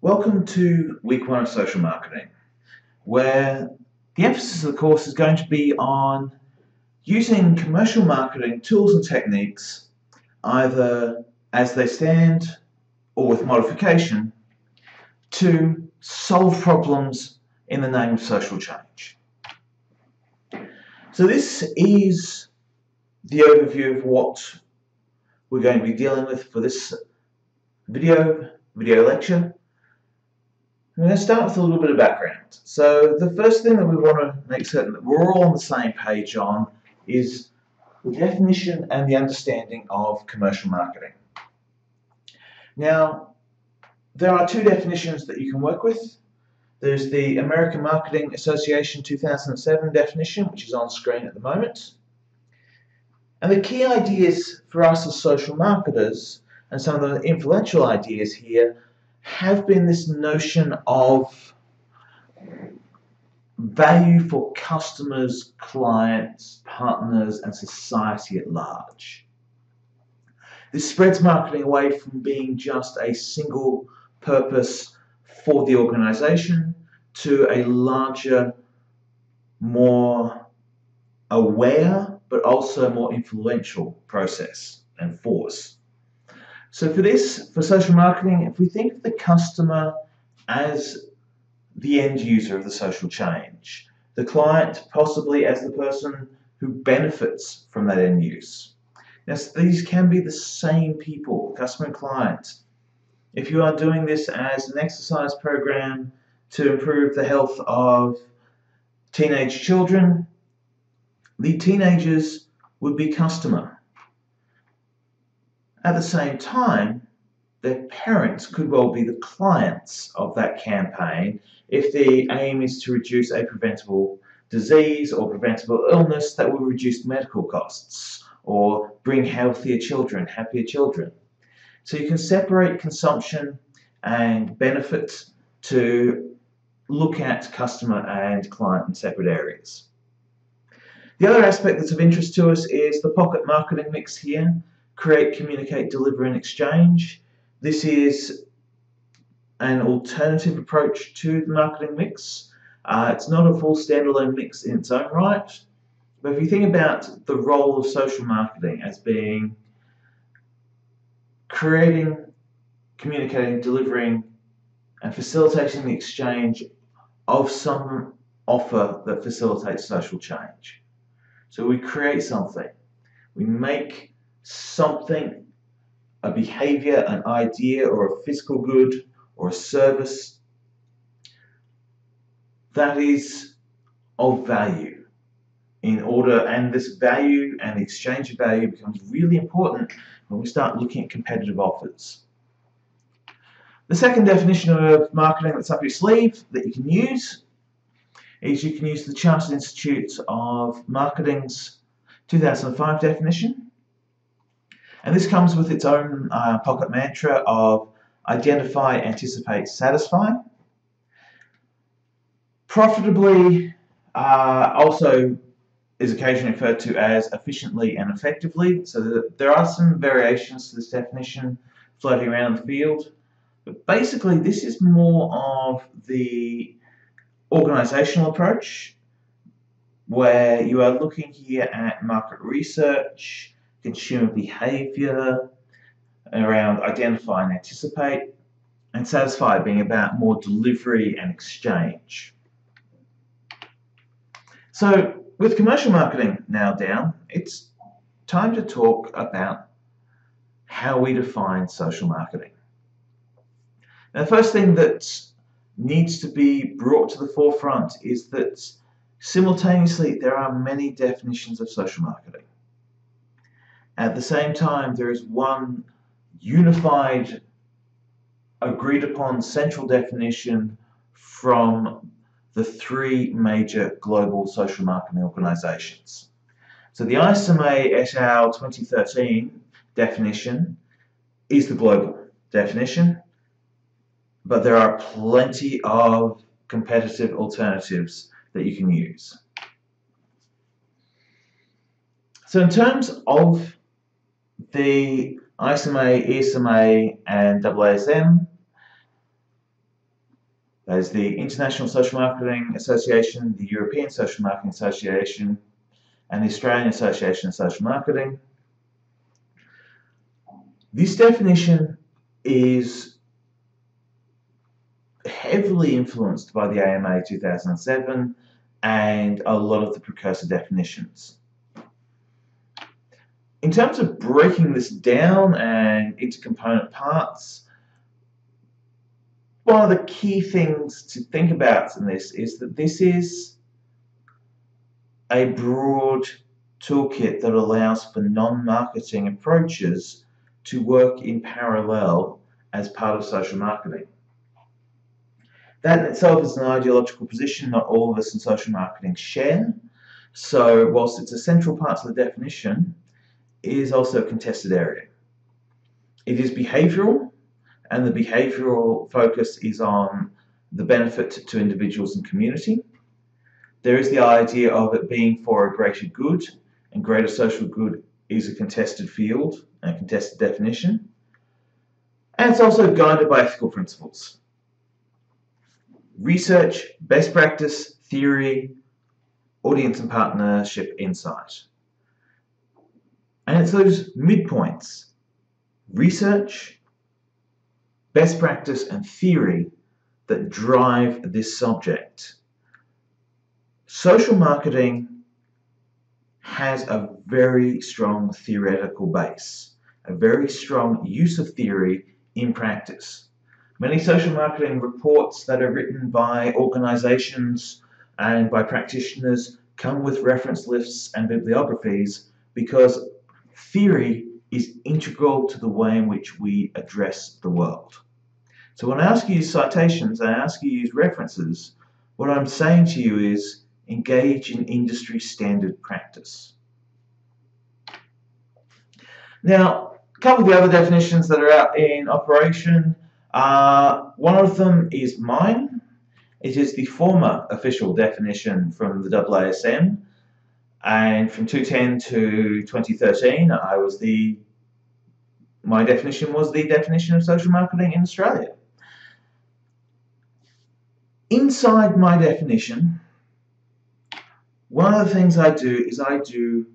Welcome to week one of social marketing, where the emphasis of the course is going to be on using commercial marketing tools and techniques either as they stand or with modification to solve problems in the name of social change. So this is the overview of what we're going to be dealing with for this video, video lecture. I'm going to start with a little bit of background. So the first thing that we want to make certain that we're all on the same page on is the definition and the understanding of commercial marketing. Now, there are two definitions that you can work with. There's the American Marketing Association 2007 definition, which is on screen at the moment. And the key ideas for us as social marketers, and some of the influential ideas here, have been this notion of value for customers, clients, partners, and society at large. This spreads marketing away from being just a single purpose for the organization to a larger, more aware but also more influential process and force. So for this, for social marketing, if we think of the customer as the end user of the social change, the client possibly as the person who benefits from that end use. Now, these can be the same people, customer and client. If you are doing this as an exercise program to improve the health of teenage children, the teenagers would be customer. At the same time, their parents could well be the clients of that campaign if the aim is to reduce a preventable disease or preventable illness that will reduce medical costs or bring healthier children, happier children. So you can separate consumption and benefit to look at customer and client in separate areas. The other aspect that's of interest to us is the pocket marketing mix here. Create, communicate, deliver and exchange. This is an alternative approach to the marketing mix. Uh, it's not a full standalone mix in its own right, but if you think about the role of social marketing as being creating, communicating, delivering, and facilitating the exchange of some offer that facilitates social change. So we create something. We make something, a behavior, an idea, or a physical good, or a service that is of value in order and this value and exchange of value becomes really important when we start looking at competitive offers. The second definition of marketing that's up your sleeve that you can use is you can use the Chartered Institute of Marketing's 2005 definition. And this comes with its own uh, pocket mantra of identify, anticipate, satisfy. Profitably uh, also is occasionally referred to as efficiently and effectively. So there are some variations to this definition floating around the field. But basically, this is more of the organizational approach where you are looking here at market research, consumer behavior, around identify and anticipate, and satisfy being about more delivery and exchange. So with commercial marketing now down, it's time to talk about how we define social marketing. Now the first thing that needs to be brought to the forefront is that simultaneously there are many definitions of social marketing. At the same time, there is one unified, agreed upon central definition from the three major global social marketing organizations. So the ISMA et al. 2013 definition is the global definition but there are plenty of competitive alternatives that you can use. So in terms of the ISMA, ESMA and AASM, There's the International Social Marketing Association, the European Social Marketing Association, and the Australian Association of Social Marketing. This definition is heavily influenced by the AMA 2007 and a lot of the precursor definitions. In terms of breaking this down and into component parts, one of the key things to think about in this is that this is a broad toolkit that allows for non-marketing approaches to work in parallel as part of social marketing. That in itself is an ideological position not all of us in social marketing share. So whilst it's a central part of the definition, it is also a contested area. It is behavioural and the behavioural focus is on the benefit to individuals and community. There is the idea of it being for a greater good, and greater social good is a contested field and a contested definition. And it's also guided by ethical principles. Research, best practice, theory, audience and partnership insight. And it's those midpoints, research, best practice and theory that drive this subject. Social marketing has a very strong theoretical base, a very strong use of theory in practice. Many social marketing reports that are written by organizations and by practitioners come with reference lists and bibliographies because theory is integral to the way in which we address the world. So when I ask you use citations, I ask you use references, what I'm saying to you is engage in industry standard practice. Now, a couple of the other definitions that are out in operation, uh, one of them is mine. It is the former official definition from the AASM, and from 2010 to 2013, I was the my definition was the definition of social marketing in Australia. Inside my definition, one of the things I do is I do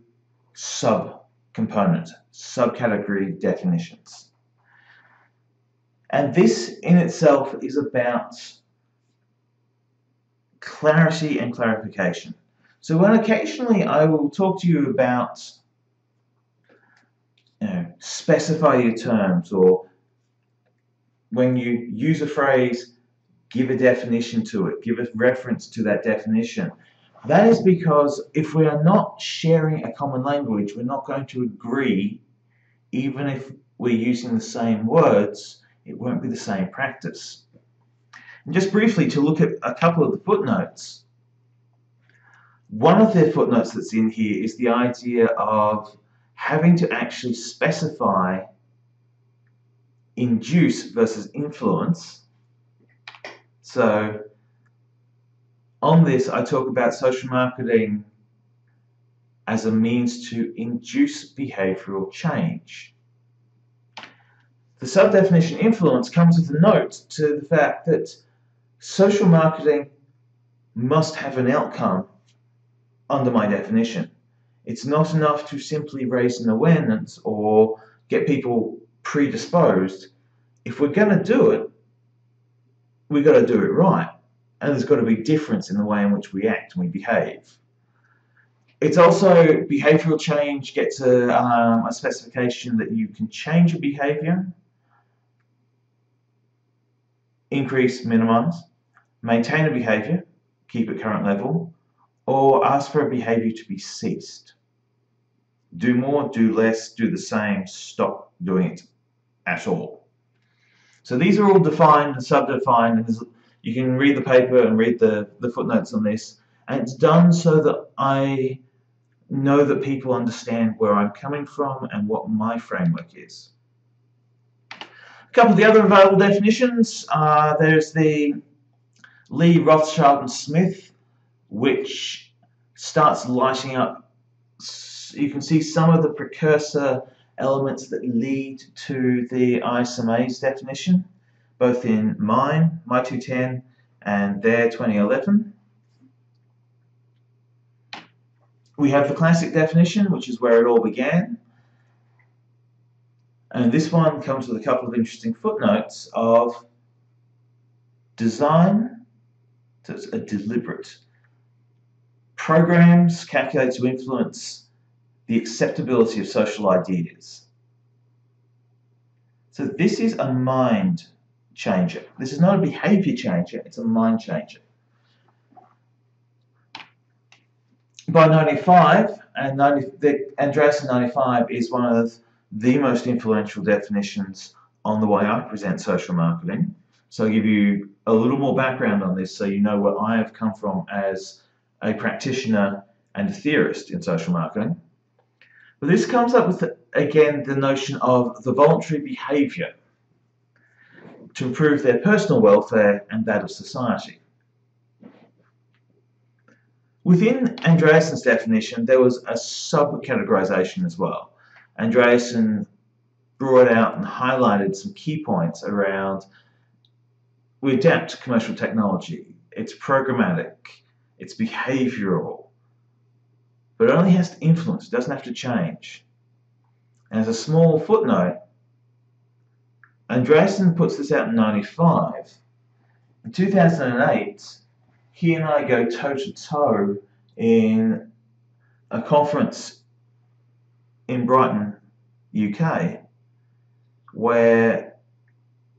sub-component, subcategory definitions. And this in itself is about clarity and clarification. So when occasionally I will talk to you about you know, specify your terms or when you use a phrase give a definition to it, give a reference to that definition. That is because if we are not sharing a common language, we're not going to agree, even if we're using the same words, it won't be the same practice. And just briefly to look at a couple of the footnotes. One of the footnotes that's in here is the idea of having to actually specify induce versus influence so on this, I talk about social marketing as a means to induce behavioral change. The sub-definition influence comes with a note to the fact that social marketing must have an outcome under my definition. It's not enough to simply raise an awareness or get people predisposed. If we're going to do it, we've got to do it right. And there's got to be difference in the way in which we act and we behave. It's also behavioral change gets a, um, a specification that you can change your behavior, increase, minimize, maintain a behavior, keep at current level, or ask for a behavior to be ceased. Do more, do less, do the same, stop doing it at all. So these are all defined and sub-defined, and you can read the paper and read the, the footnotes on this. And it's done so that I know that people understand where I'm coming from and what my framework is. A couple of the other available definitions. Uh, there's the Lee, Rothschild and Smith, which starts lighting up. You can see some of the precursor elements that lead to the ISMA's definition, both in mine, my 210, and their 2011. We have the classic definition, which is where it all began. And this one comes with a couple of interesting footnotes of design, so it's a deliberate, programs calculated to influence the acceptability of social ideas. So this is a mind changer. This is not a behavior changer, it's a mind changer. By 95, and 90, the Andreasen 95 is one of the most influential definitions on the way I present social marketing. So I'll give you a little more background on this so you know where I have come from as a practitioner and a theorist in social marketing. But this comes up with, again, the notion of the voluntary behavior to improve their personal welfare and that of society. Within Andreasen's definition, there was a sub-categorization as well. Andreasen brought out and highlighted some key points around we adapt to commercial technology. It's programmatic, it's behavioral, but it only has to influence, it doesn't have to change. And as a small footnote, Andreasen puts this out in 95. In 2008, he and I go toe to toe in a conference in Brighton, UK, where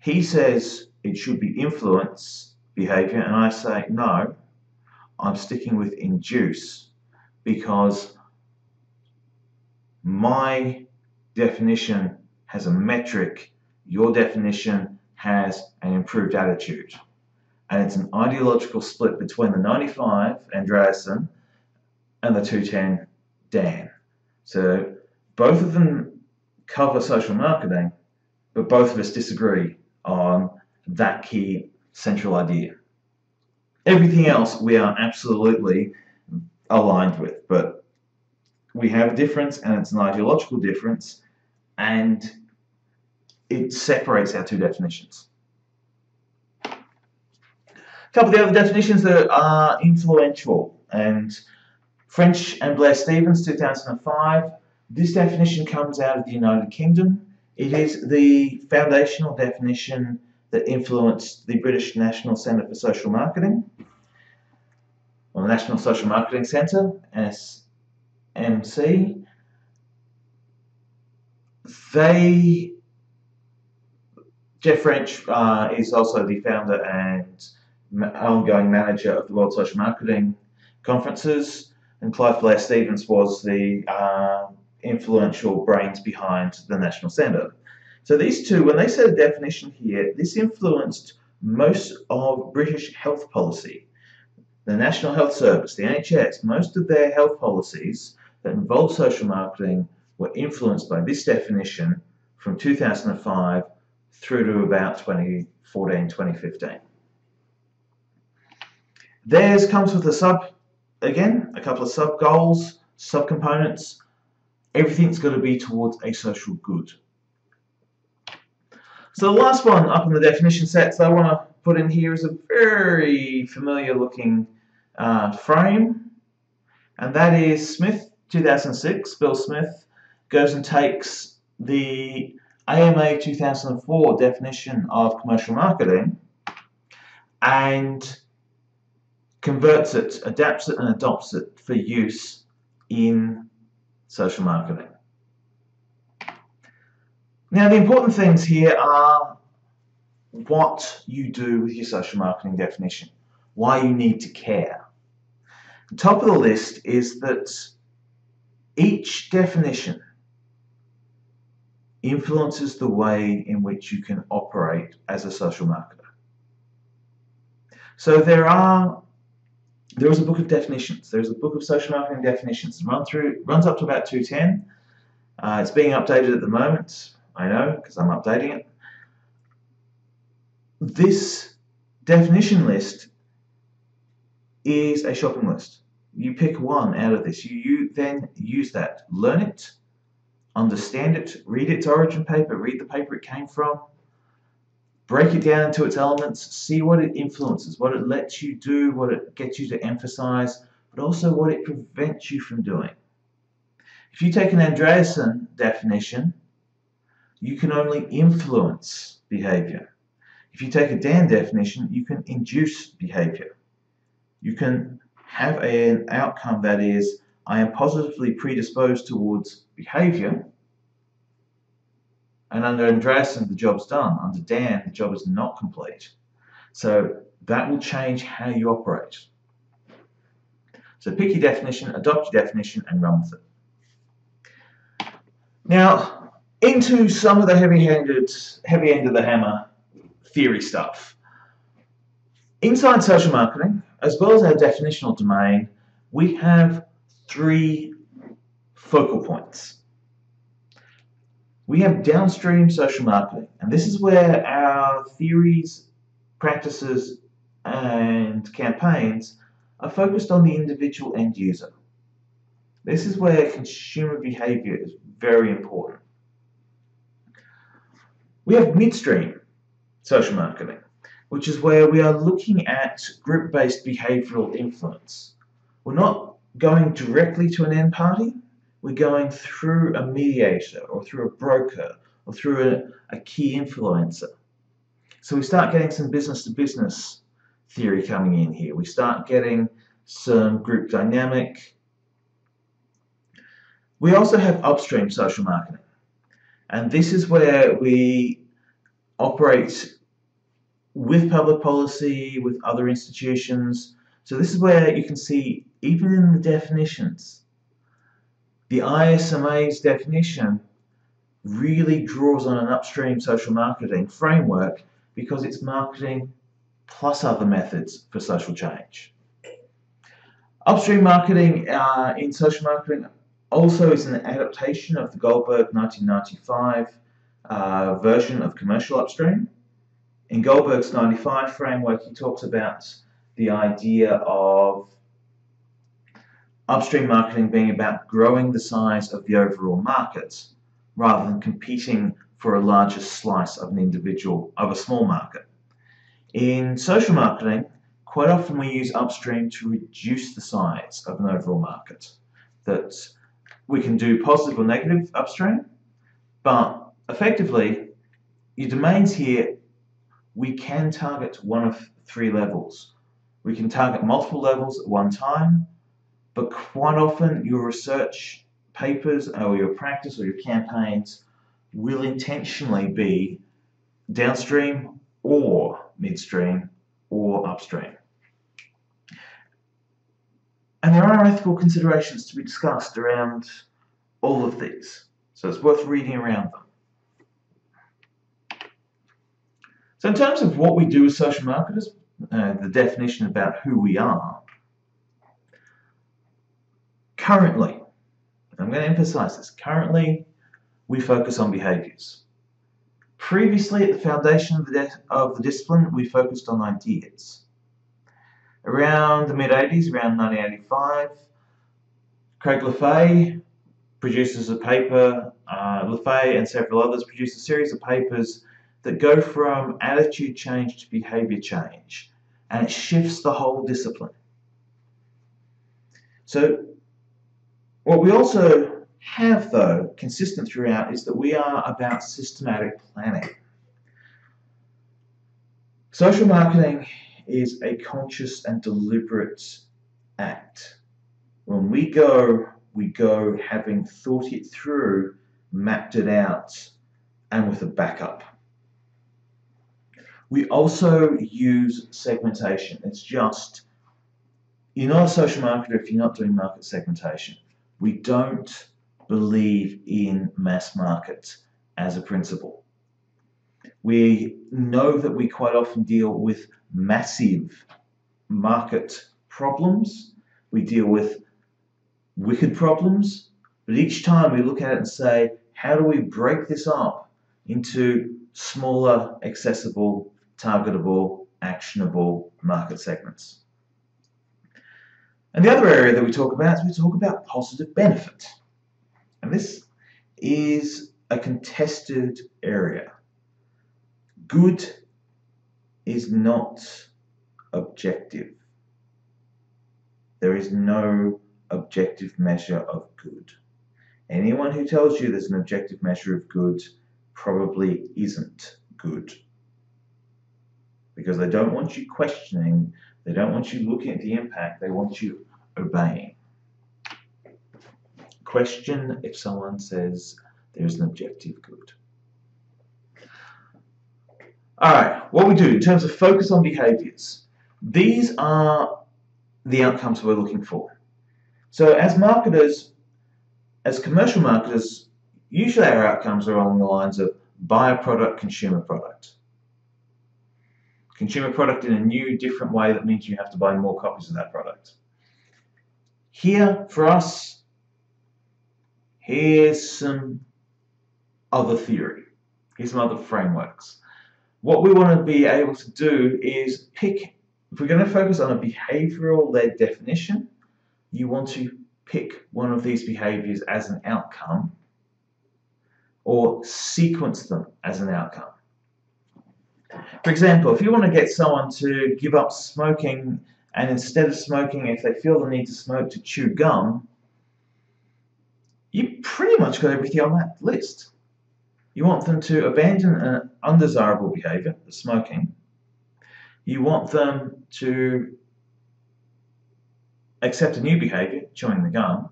he says it should be influence behavior, and I say no, I'm sticking with induce because my definition has a metric your definition has an improved attitude. And it's an ideological split between the 95, Andreasen, and the 210, Dann. So both of them cover social marketing, but both of us disagree on that key central idea. Everything else we are absolutely aligned with, but we have a difference and it's an ideological difference and it separates our two definitions. A couple of the other definitions that are influential and French and Blair Stevens 2005 this definition comes out of the United Kingdom. It is the foundational definition that influenced the British National Centre for Social Marketing, or the National Social Marketing Centre, NSMC. They Jeff French uh, is also the founder and ongoing manager of the World Social Marketing Conferences, and Clive Blair Stevens was the uh, influential brains behind the National Centre. So these two, when they set a definition here, this influenced most of British health policy. The National Health Service, the NHS, most of their health policies that involve social marketing were influenced by this definition from 2005 through to about 2014, 2015. Theirs comes with a sub, again, a couple of sub goals, sub components. Everything's got to be towards a social good. So the last one up in the definition sets I want to put in here is a very familiar looking uh, frame, and that is Smith 2006. Bill Smith goes and takes the AMA 2004 definition of commercial marketing and converts it, adapts it and adopts it for use in social marketing. Now the important things here are what you do with your social marketing definition, why you need to care. The top of the list is that each definition influences the way in which you can operate as a social marketer. So there are there is a book of definitions. There's a book of social marketing definitions. Run through runs up to about 210. Uh, it's being updated at the moment. I know because I'm updating it. This definition list is a shopping list. You pick one out of this. You, you then use that. Learn it understand it, read its origin paper, read the paper it came from, break it down into its elements, see what it influences, what it lets you do, what it gets you to emphasize, but also what it prevents you from doing. If you take an Andreasen definition, you can only influence behavior. If you take a Dann definition, you can induce behavior. You can have an outcome that is, I am positively predisposed towards behavior, and under Andreasen, the job's done. Under Dann, the job is not complete. So that will change how you operate. So pick your definition, adopt your definition, and run with it. Now, into some of the heavy-handed, heavy end of the hammer theory stuff. Inside social marketing, as well as our definitional domain, we have three focal points. We have downstream social marketing, and this is where our theories, practices, and campaigns are focused on the individual end user. This is where consumer behavior is very important. We have midstream social marketing, which is where we are looking at group-based behavioral influence. We're not going directly to an end party, we're going through a mediator or through a broker or through a, a key influencer. So we start getting some business to business theory coming in here. We start getting some group dynamic. We also have upstream social marketing. And this is where we operate with public policy, with other institutions. So this is where you can see, even in the definitions, the ISMA's definition really draws on an upstream social marketing framework because it's marketing plus other methods for social change. Upstream marketing uh, in social marketing also is an adaptation of the Goldberg 1995 uh, version of commercial upstream. In Goldberg's 95 framework, he talks about the idea of upstream marketing being about growing the size of the overall market rather than competing for a larger slice of an individual, of a small market. In social marketing, quite often we use upstream to reduce the size of an overall market. That we can do positive or negative upstream, but effectively, your domains here, we can target one of three levels. We can target multiple levels at one time, but quite often your research papers or your practice or your campaigns will intentionally be downstream or midstream or upstream. And there are ethical considerations to be discussed around all of these, so it's worth reading around them. So in terms of what we do as social marketers, uh, the definition about who we are, Currently, I'm going to emphasize this, currently we focus on behaviors. Previously, at the foundation of the, of the discipline, we focused on ideas. Around the mid-80s, around 1985, Craig Lefebvre produces a paper, uh, Lefebvre and several others produce a series of papers that go from attitude change to behavior change, and it shifts the whole discipline. So what we also have, though, consistent throughout, is that we are about systematic planning. Social marketing is a conscious and deliberate act. When we go, we go having thought it through, mapped it out, and with a backup. We also use segmentation. It's just, you're not a social marketer if you're not doing market segmentation. We don't believe in mass markets as a principle. We know that we quite often deal with massive market problems. We deal with wicked problems. But each time we look at it and say, how do we break this up into smaller, accessible, targetable, actionable market segments? And the other area that we talk about is we talk about positive benefit. And this is a contested area. Good is not objective. There is no objective measure of good. Anyone who tells you there's an objective measure of good probably isn't good. Because they don't want you questioning, they don't want you looking at the impact, they want you obeying. Question if someone says there's an objective good. Alright, what we do in terms of focus on behaviors. These are the outcomes we're looking for. So as marketers, as commercial marketers, usually our outcomes are along the lines of buy a product, consumer product. Consumer product in a new, different way that means you have to buy more copies of that product. Here, for us, here's some other theory. Here's some other frameworks. What we want to be able to do is pick, if we're going to focus on a behavioral-led definition, you want to pick one of these behaviors as an outcome or sequence them as an outcome. For example, if you want to get someone to give up smoking and instead of smoking, if they feel the need to smoke, to chew gum, you pretty much got everything on that list. You want them to abandon an undesirable behavior, the smoking. You want them to accept a new behavior, chewing the gum.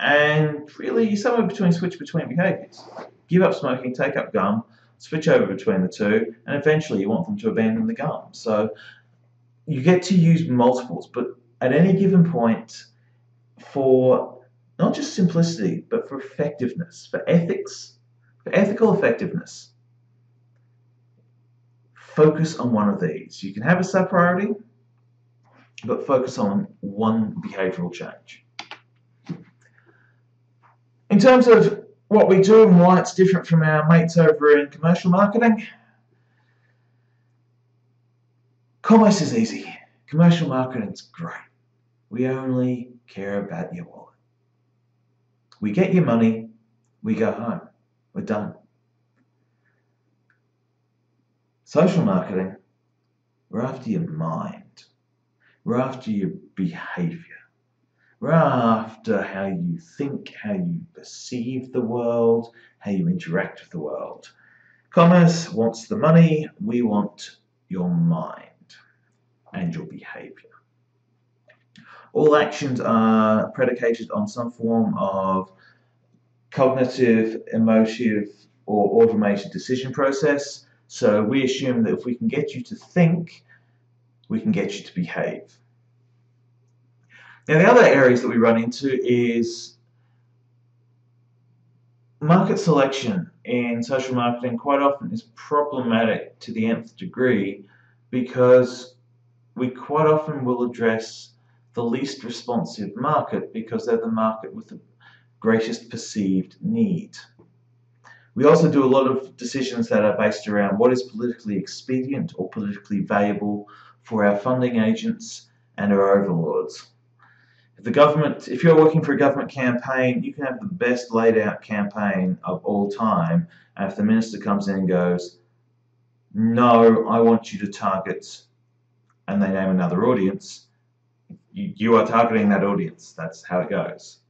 And really, somewhere between switch between behaviors. Give up smoking, take up gum, switch over between the two, and eventually you want them to abandon the gum. So you get to use multiples, but at any given point, for not just simplicity, but for effectiveness, for ethics, for ethical effectiveness, focus on one of these. You can have a sub-priority, but focus on one behavioral change. In terms of what we do and why it's different from our mates over in commercial marketing, commerce is easy. Commercial marketing's great. We only care about your wallet. We get your money, we go home. We're done. Social marketing, we're after your mind. We're after your behavior. We're after how you think, how you perceive the world, how you interact with the world. Commerce wants the money, we want your mind and your behavior. All actions are predicated on some form of cognitive, emotive, or automated decision process. So we assume that if we can get you to think, we can get you to behave. Now the other areas that we run into is market selection in social marketing quite often is problematic to the nth degree because we quite often will address the least responsive market because they're the market with the greatest perceived need. We also do a lot of decisions that are based around what is politically expedient or politically valuable for our funding agents and our overlords. If the government, if you're working for a government campaign, you can have the best laid out campaign of all time, and if the minister comes in and goes, no, I want you to target, and they name another audience, you, you are targeting that audience. That's how it goes.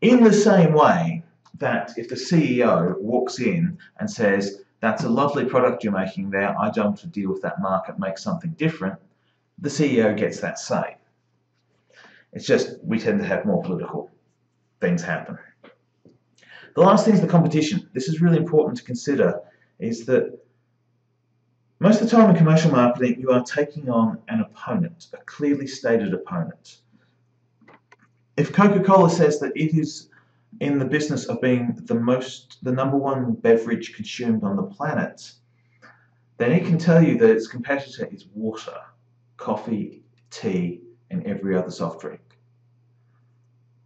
In the same way that if the CEO walks in and says, that's a lovely product you're making there, I don't want to deal with that market, make something different, the CEO gets that say. It's just we tend to have more political things happen. The last thing is the competition. This is really important to consider is that most of the time in commercial marketing you are taking on an opponent, a clearly stated opponent. If Coca-Cola says that it is in the business of being the most, the number one beverage consumed on the planet, then it can tell you that its competitor is water, coffee, tea, and every other soft drink.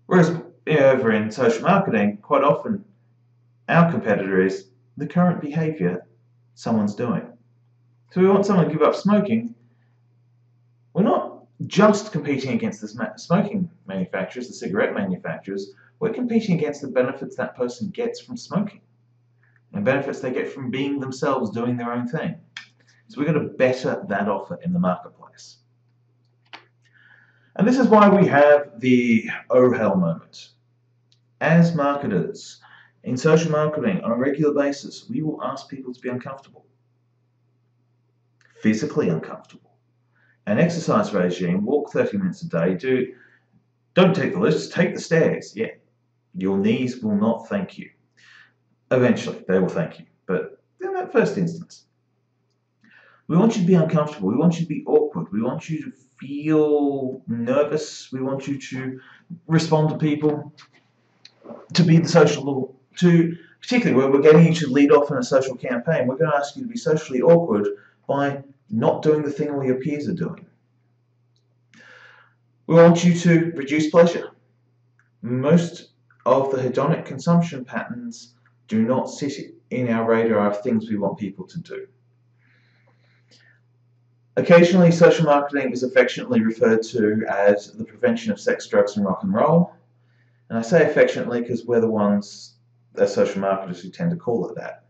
Whereas over in social marketing, quite often our competitor is the current behavior someone's doing. So we want someone to give up smoking. Just competing against the smoking manufacturers, the cigarette manufacturers, we're competing against the benefits that person gets from smoking and benefits they get from being themselves doing their own thing. So we've got to better that offer in the marketplace. And this is why we have the oh hell moment. As marketers, in social marketing on a regular basis, we will ask people to be uncomfortable, physically uncomfortable. An exercise regime, walk 30 minutes a day, do, don't take the lifts, take the stairs. Yeah, your knees will not thank you. Eventually, they will thank you, but in that first instance, we want you to be uncomfortable. We want you to be awkward. We want you to feel nervous. We want you to respond to people, to be the social, to particularly where we're getting you to lead off in a social campaign. We're going to ask you to be socially awkward by not doing the thing all your peers are doing. We want you to reduce pleasure. Most of the hedonic consumption patterns do not sit in our radar of things we want people to do. Occasionally, social marketing is affectionately referred to as the prevention of sex, drugs, and rock and roll. And I say affectionately because we're the ones, as social marketers, who tend to call it that.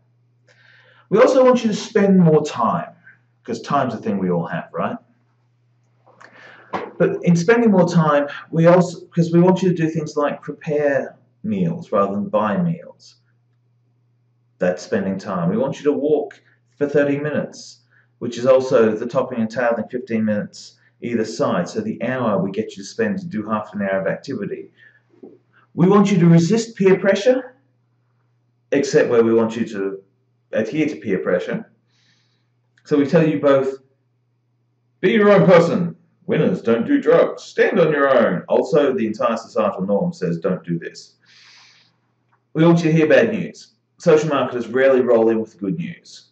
We also want you to spend more time, because time's a thing we all have, right? But in spending more time, we also, because we want you to do things like prepare meals rather than buy meals. That's spending time. We want you to walk for 30 minutes which is also the topping and tailing 15 minutes either side. So the hour we get you to spend to do half an hour of activity. We want you to resist peer pressure, except where we want you to adhere to peer pressure. So we tell you both, be your own person. Winners don't do drugs. Stand on your own. Also, the entire societal norm says don't do this. We want you to hear bad news. Social marketers rarely roll in with good news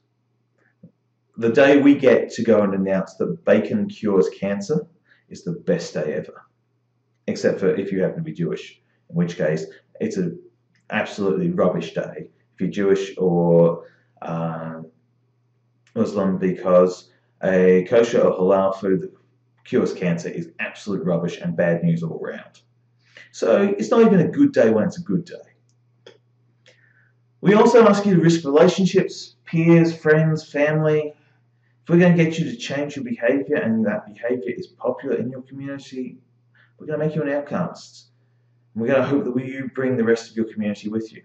the day we get to go and announce that bacon cures cancer is the best day ever. Except for if you happen to be Jewish, in which case it's an absolutely rubbish day if you're Jewish or uh, Muslim because a kosher or halal food that cures cancer is absolute rubbish and bad news all around. So it's not even a good day when it's a good day. We also ask you to risk relationships, peers, friends, family, if we're going to get you to change your behavior and that behavior is popular in your community, we're going to make you an outcast. And we're going to hope that you bring the rest of your community with you.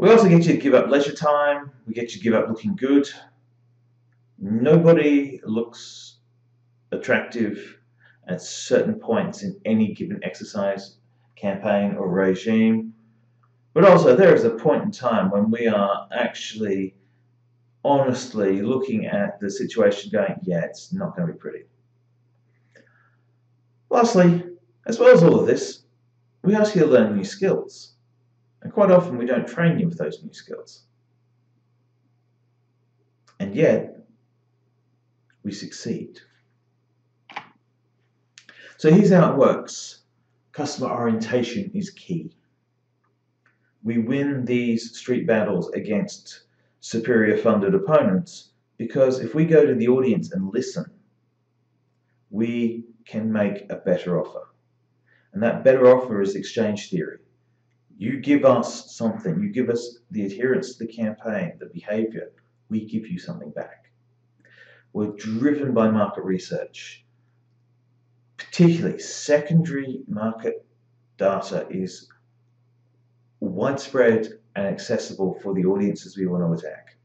We also get you to give up leisure time. We get you to give up looking good. Nobody looks attractive at certain points in any given exercise campaign or regime. But also there is a point in time when we are actually honestly looking at the situation going, yeah, it's not going to be pretty. Lastly, as well as all of this, we ask you to learn new skills. And quite often we don't train you with those new skills. And yet, we succeed. So here's how it works. Customer orientation is key. We win these street battles against superior funded opponents because if we go to the audience and listen, we can make a better offer. And that better offer is exchange theory. You give us something, you give us the adherence to the campaign, the behavior, we give you something back. We're driven by market research. Particularly, secondary market data is widespread and accessible for the audiences we want to attack.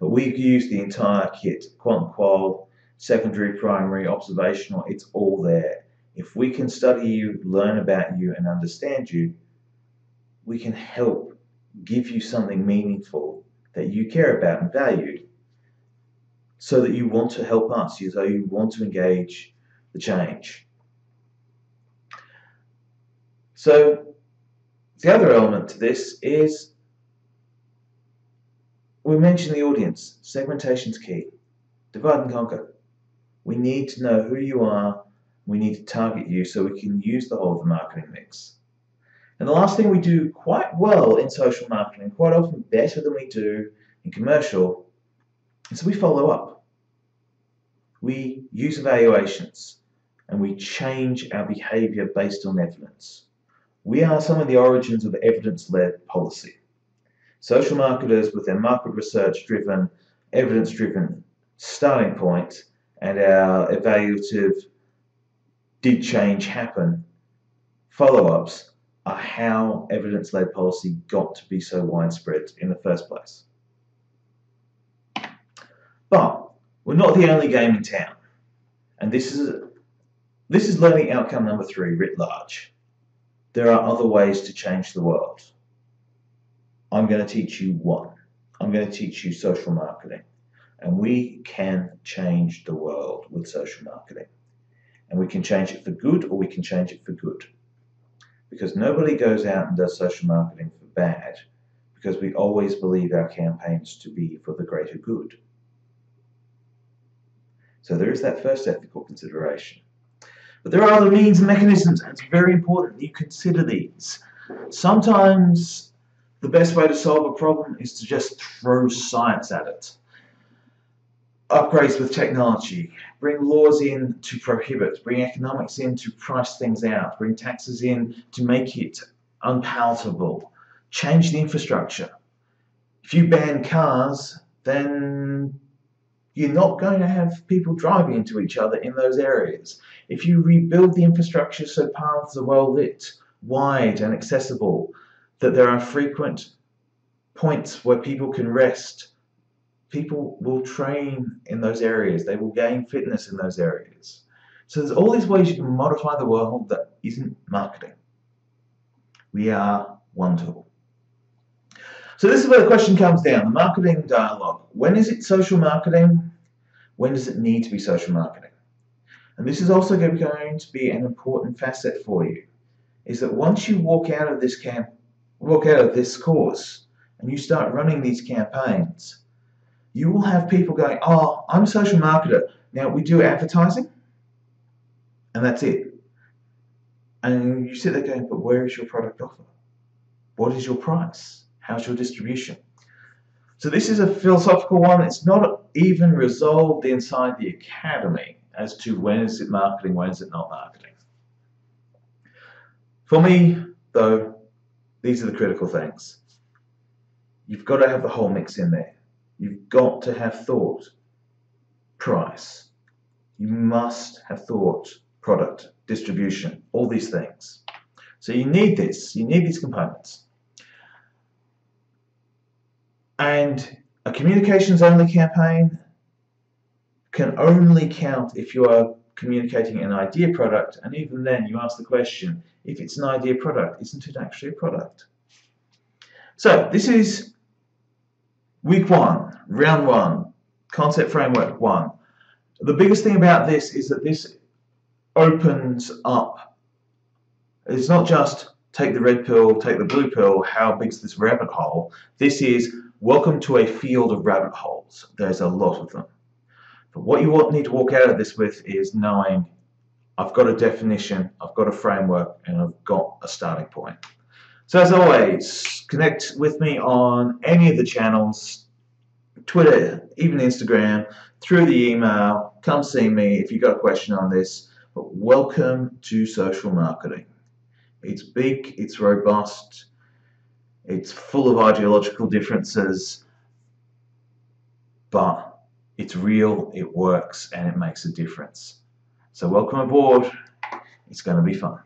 But we use the entire kit, quant qual, secondary, primary, observational, it's all there. If we can study you, learn about you, and understand you, we can help give you something meaningful that you care about and value so that you want to help us, so you want to engage the change. So the other element to this is we mentioned the audience. Segmentation is key. Divide and conquer. We need to know who you are. We need to target you so we can use the whole of the marketing mix. And the last thing we do quite well in social marketing, quite often better than we do in commercial, is we follow up. We use evaluations and we change our behavior based on evidence. We are some of the origins of evidence-led policy. Social marketers with their market research driven, evidence driven starting point and our evaluative did change happen follow ups are how evidence led policy got to be so widespread in the first place. But we're not the only game in town. And this is this is learning outcome number three writ large. There are other ways to change the world. I'm going to teach you one. I'm going to teach you social marketing. And we can change the world with social marketing. And we can change it for good or we can change it for good. Because nobody goes out and does social marketing for bad because we always believe our campaigns to be for the greater good. So there is that first ethical consideration. But there are other means and mechanisms, and it's very important that you consider these. Sometimes the best way to solve a problem is to just throw science at it. Upgrades with technology, bring laws in to prohibit, bring economics in to price things out, bring taxes in to make it unpalatable, change the infrastructure. If you ban cars, then you're not going to have people driving into each other in those areas. If you rebuild the infrastructure so paths are well lit, wide and accessible, that there are frequent points where people can rest, people will train in those areas. They will gain fitness in those areas. So there's all these ways you can modify the world that isn't marketing. We are one tool. So this is where the question comes down, the marketing dialogue. When is it social marketing? When does it need to be social marketing? And this is also going to be an important facet for you, is that once you walk out of this camp, walk out of this course, and you start running these campaigns, you will have people going, oh, I'm a social marketer. Now we do advertising, and that's it. And you sit there going, but where is your product offer? What is your price? How's your distribution? So this is a philosophical one. It's not even resolved inside the academy as to when is it marketing, when is it not marketing. For me, though, these are the critical things. You've got to have the whole mix in there. You've got to have thought, price. You must have thought, product, distribution, all these things. So you need this, you need these components. And a communications only campaign can only count if you are communicating an idea product, and even then you ask the question, if it's an idea product, isn't it actually a product? So this is week one, round one, concept framework one. The biggest thing about this is that this opens up, it's not just take the red pill, take the blue pill, how big's this rabbit hole? This is Welcome to a field of rabbit holes. There's a lot of them. But what you need to walk out of this with is knowing I've got a definition, I've got a framework, and I've got a starting point. So as always, connect with me on any of the channels, Twitter, even Instagram, through the email. Come see me if you've got a question on this. But welcome to social marketing. It's big, it's robust, it's full of ideological differences, but it's real, it works, and it makes a difference. So welcome aboard. It's going to be fun.